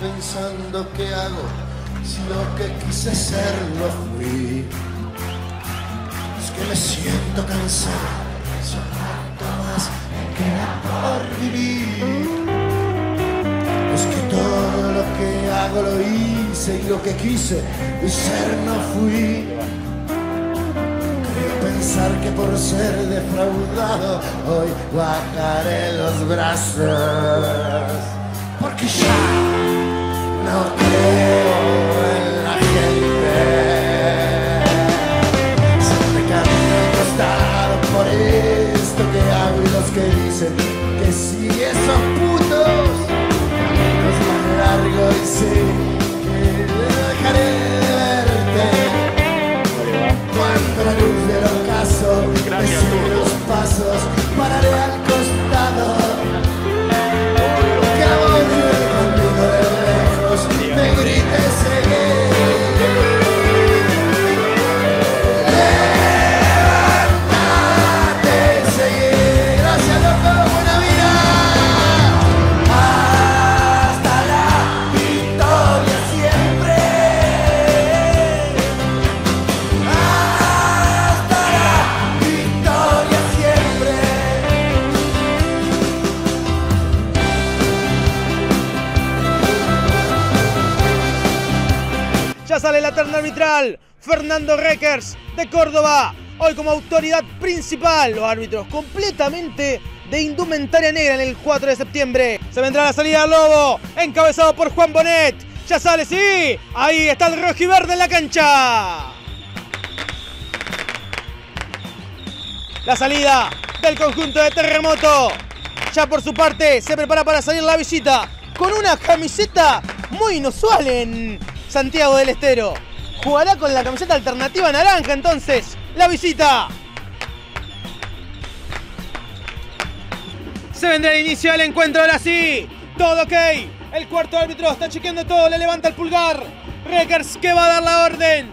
pensando qué hago si lo que quise ser no fui. Es que me siento cansado, cuanto más queda por vivir. Es que todo lo que hago lo hice y lo que quise ser no fui. Creo pensar que por ser defraudado hoy bajaré los brazos. Porque ya por esto que hago y los que dicen que si esos Sale la terna arbitral. Fernando Reckers de Córdoba. Hoy como autoridad principal. Los árbitros completamente de indumentaria negra en el 4 de septiembre. Se vendrá la salida del Lobo. Encabezado por Juan Bonet. Ya sale, sí. Ahí está el rojo y verde en la cancha. La salida del conjunto de Terremoto. Ya por su parte se prepara para salir la visita con una camiseta muy inusual en Santiago del Estero. Jugará con la camiseta alternativa naranja entonces. La visita. Se vendrá el inicio del encuentro ahora sí. Todo ok. El cuarto árbitro está chequeando todo. Le levanta el pulgar. Reckers que va a dar la orden.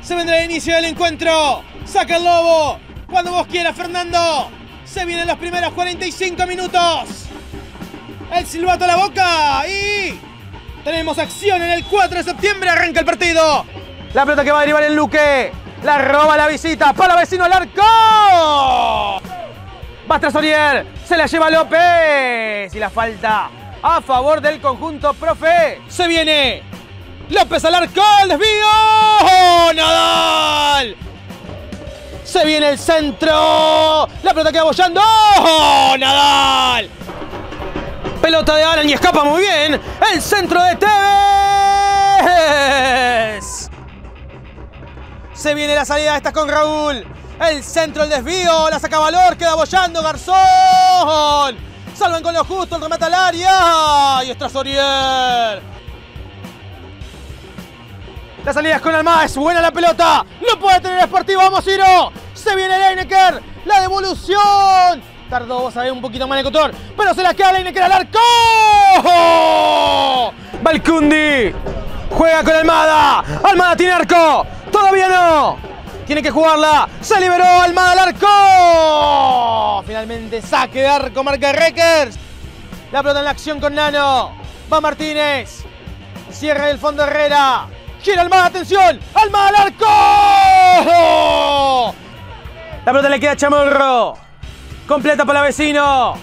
Se vendrá el inicio del encuentro. Saca el lobo. Cuando vos quieras, Fernando. Se vienen los primeros 45 minutos. El silbato a la boca. Y tenemos acción en el 4 de septiembre. Arranca el partido. La pelota que va a derivar en Luque. La roba la visita. Para vecino al arco. Orier. Se la lleva López. Y la falta a favor del conjunto, profe. Se viene. López al arco. El desvío. Nadal. Se viene el centro. La pelota queda bollando. Nadal. Pelota de Alan y escapa muy bien. El centro de Tevez. Se viene la salida esta con Raúl. El centro, el desvío. La saca valor. Queda bollando Garzón. Salvan con lo justo. El remate al área. Y es Sorier. La salida es con Almada. Es buena la pelota. Lo puede tener Sportivo. Vamos, Ciro. Se viene Leineker. La devolución. Tardó, vos sabés, un poquito más el. Pero se la queda Leineker al arco. Balcundi. Juega con Almada. Almada tiene arco. Todavía no. Tiene que jugarla. Se liberó Almada al arco. Finalmente saque de arco. Marca Reckers. La pelota en la acción con Nano. Va Martínez. Cierra el fondo Herrera. Gira Almada, atención. Almada al arco. La pelota le queda a Chamorro. Completa para vecino.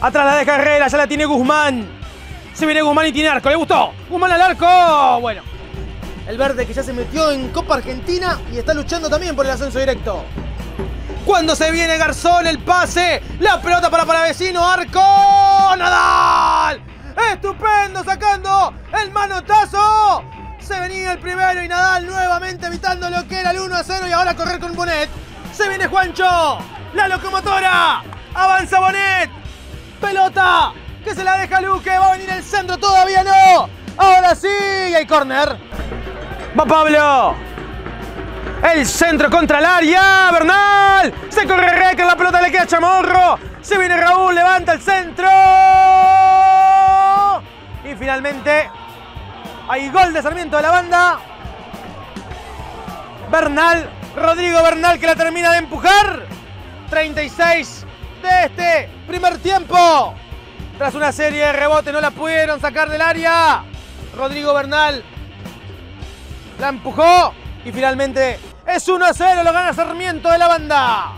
Atrás la deja Herrera, ya la tiene Guzmán. Se viene Guzmán y tiene arco. ¿Le gustó? Guzmán al arco. Bueno. El verde que ya se metió en Copa Argentina y está luchando también por el ascenso directo. Cuando se viene Garzón, el pase. La pelota para Palavecino. Arco. Nadal. Estupendo sacando el manotazo. Se venía el primero y Nadal nuevamente evitando lo que era el 1 a 0 y ahora correr con Bonet. Se viene Juancho. La locomotora. Avanza Bonet. Pelota. Que se la deja Luque. Va a venir el centro. Todavía no. Ahora sí. Hay córner. Va Pablo. El centro contra el área. Bernal. Se corre Recker. La pelota le queda a Chamorro. Se viene Raúl. Levanta el centro. Y finalmente hay gol de Sarmiento de la banda. Bernal. Rodrigo Bernal que la termina de empujar. 36 de este primer tiempo. Tras una serie de rebotes no la pudieron sacar del área. Rodrigo Bernal la empujó y finalmente es 1 a 0, lo gana Sarmiento de la banda.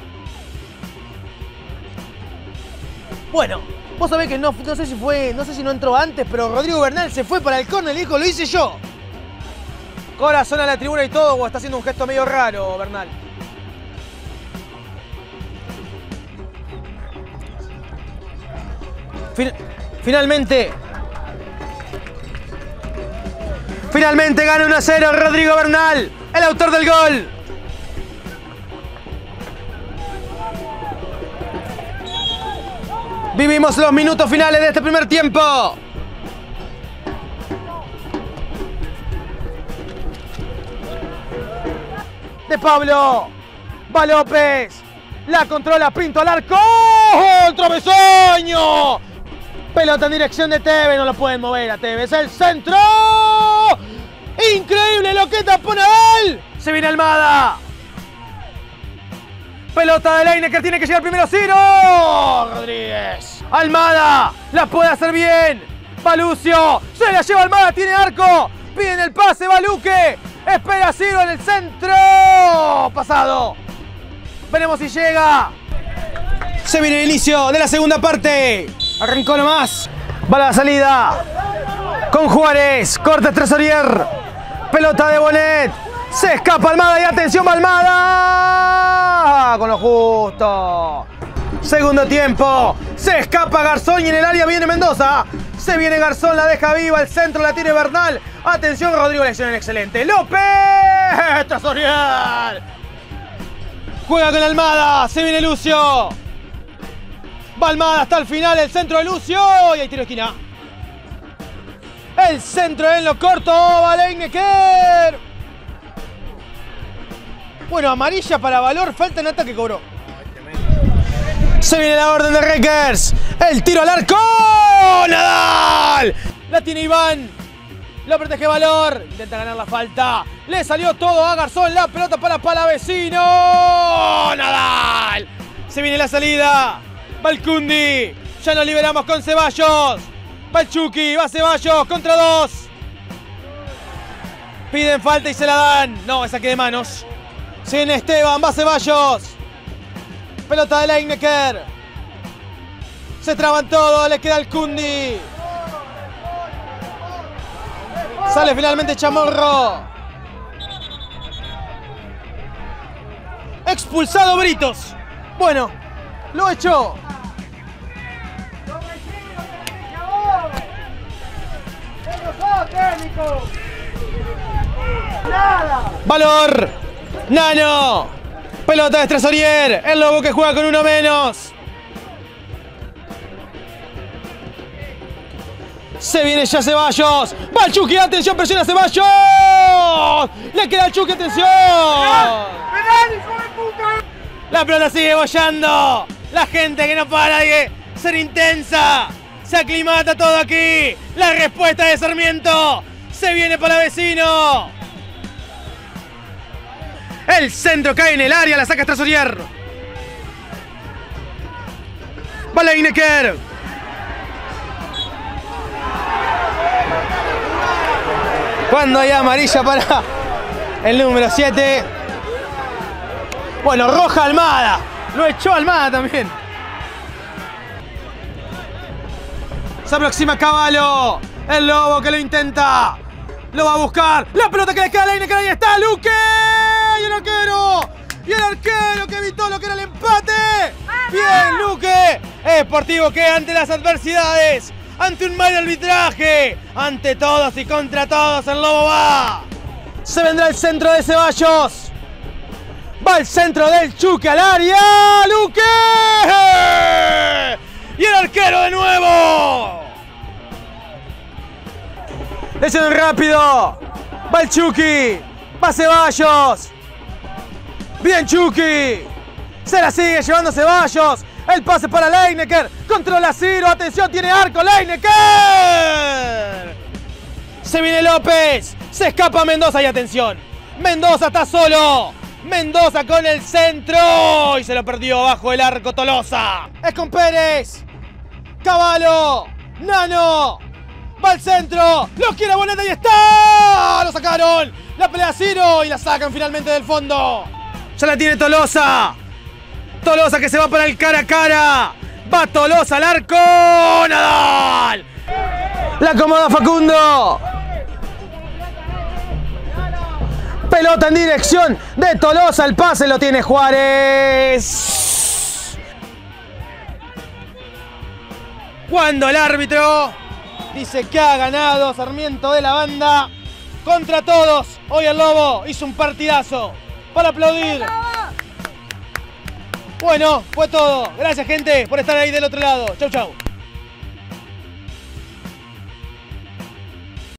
Bueno, vos sabés que no, no sé si fue, no sé si no entró antes, pero Rodrigo Bernal se fue para el córner y dijo, lo hice yo. Corazón a la tribuna y todo, o está haciendo un gesto medio raro, Bernal. Fin- finalmente. Finalmente gana 1 a 0 Rodrigo Bernal, el autor del gol. Vivimos los minutos finales de este primer tiempo. De Pablo. Va López. La controla Pinto al arco. ¡Oh! ¡Travesaño! Pelota en dirección de Tevez. No lo pueden mover a Tevez. El centro. Increíble lo que tapona él. Se viene Almada. Pelota de Leine que tiene que llegar primero Ciro. Rodríguez. Almada. La puede hacer bien. Balucio. Se la lleva Almada. Tiene arco. Piden el pase. Baluque. Espera Ciro en el centro. Pasado. Veremos si llega. Se viene el inicio de la segunda parte. Arrancó nomás. Va la salida. Con Juárez. Corta Tresorier. Pelota de Bonet. Se escapa Almada y atención Almada. Con lo justo. Segundo tiempo. Se escapa Garzón y en el área viene Mendoza. Se viene Garzón, la deja viva. El centro la tiene Bernal. Atención, Rodrigo lesión excelente. López. Tresorier. Juega con Almada. Se viene Lucio. Va Almada hasta el final. El centro de Lucio. Y hay tiro esquina. El centro en lo corto. Va Leinecker. Bueno, amarilla para valor. Falta en ataque cobró. Se viene la orden de Reckers. El tiro al arco. Nadal. La tiene Iván. Lo protege Valor. Intenta ganar la falta. Le salió todo a Garzón. La pelota para Palavecino. Nadal. Se viene la salida. Balcundi. Ya nos liberamos con Ceballos. Chucky. Va Ceballos. Contra dos. Piden falta y se la dan. No, es saque de manos. Viene Esteban. Va Ceballos. Pelota de Leinecker. Se traban todos. Le queda el Cundi. Sale finalmente Chamorro. Expulsado Britos. Bueno, lo echó. Valor. Nano. Pelota de Tresorier. El lobo que juega con uno menos. Se viene ya Ceballos. Va el Chucky, atención, presiona Ceballos. Le queda el Chucky, atención. La pelota sigue bollando. La gente que no para de ser intensa. Se aclimata todo aquí. La respuesta de Sarmiento. Se viene para vecino. El centro cae en el área. La saca Strasorier. Va Leinecker. Cuando hay amarilla para el número 7. Bueno, roja Almada. Lo echó Almada también. Se aproxima Caballo. El lobo que lo intenta. Lo va a buscar. La pelota que le queda a Leine, que ahí está. Luque. Y el arquero. Y el arquero que evitó lo que era el empate. Bien, Luque. Esportivo que ante las adversidades. Ante un mal arbitraje. Ante todos y contra todos. El lobo va. Se vendrá el centro de Ceballos. Va el centro del Chuque al área. ¡Luque! Y el arquero de nuevo. Lesión rápido. Va el Chucky. Va Ceballos. Bien Chucky. Se la sigue llevando Ceballos. El pase para Leinecker. Controla Ciro. Atención, tiene arco. Leinecker. Se viene López. Se escapa Mendoza y atención. Mendoza está solo. Mendoza con el centro. Y se lo perdió bajo el arco Tolosa. Es con Pérez. Caballo. Nano. Va al centro. Los quiere Boneta y está. Lo sacaron. La pelea Ciro y la sacan finalmente del fondo. Ya la tiene Tolosa. Tolosa que se va para el cara a cara. Va Tolosa al arco. Nadal. La acomoda Facundo. Pelota en dirección de Tolosa. El pase lo tiene Juárez. Cuando el árbitro dice que ha ganado Sarmiento de la banda contra todos. Hoy el Lobo hizo un partidazo para aplaudir. Bueno, fue todo. Gracias gente por estar ahí del otro lado. Chau, chau.